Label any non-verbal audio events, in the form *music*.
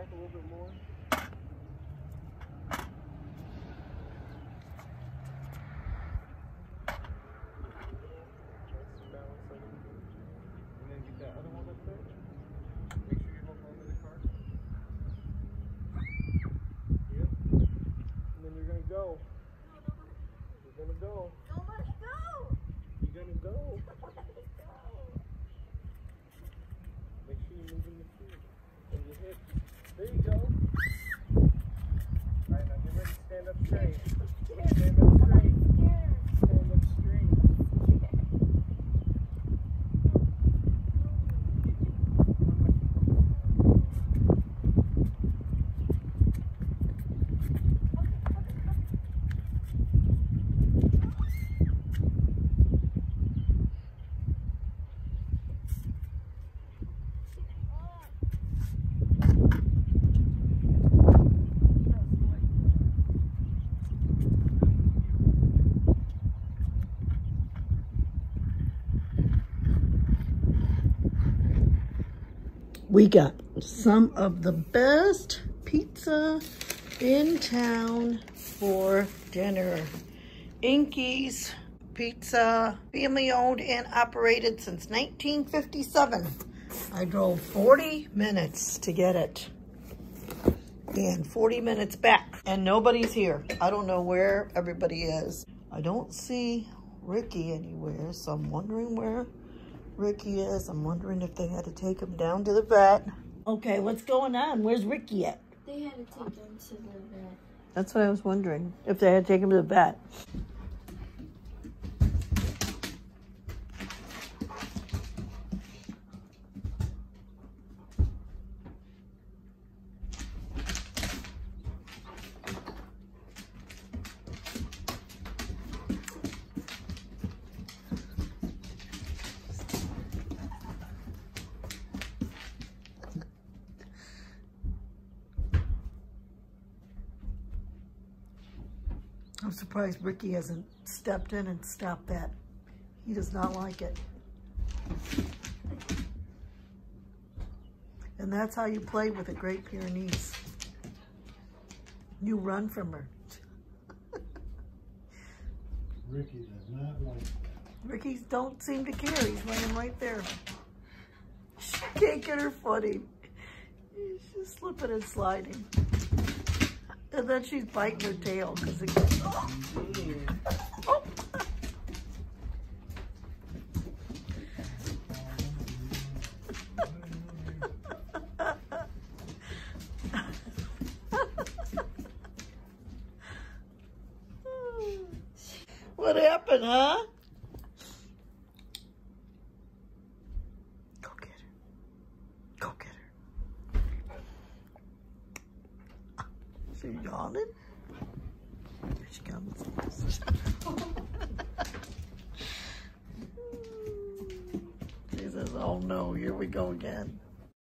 back a little bit more? up trade. We got some of the best pizza in town for dinner. Inky's Pizza, family owned and operated since 1957. I drove 40 minutes to get it and 40 minutes back and nobody's here. I don't know where everybody is. I don't see Ricky anywhere, so I'm wondering where Ricky is. I'm wondering if they had to take him down to the vet. Okay, what's going on? Where's Ricky at? They had to take him to the vet. That's what I was wondering, if they had to take him to the vet. I'm surprised Ricky hasn't stepped in and stopped that. He does not like it. And that's how you play with a Great Pyrenees. You run from her. *laughs* Ricky does not like that. Ricky's don't seem to care. He's running right there. She can't get her footing. She's just slipping and sliding. And then she's biting her tail because it gets, oh. Oh. *laughs* what happened, huh? Go get her. Go get her. She yawning? Here she comes. she says, oh no, here we go again.